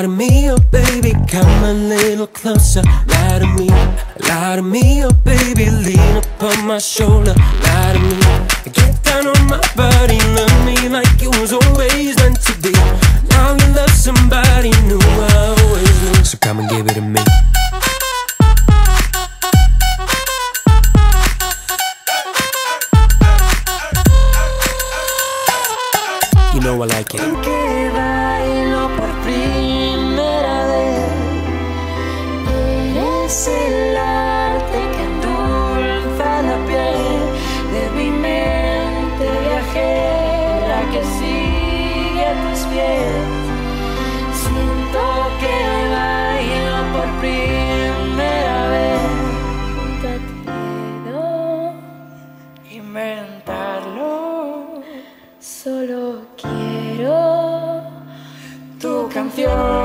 Lie to me, oh baby, come a little closer. Lie to me, lie to me, oh baby. Lean upon my shoulder, lie to me. Get down on my body, love me like it was always meant to be. Now you love somebody new, I always knew. So come and give it to me. You know I like it. es el arte que endulza la piel de mi mente viajera que sigue a tus pies. Siento que bailo por primera vez junto a inventarlo, solo quiero tu canción.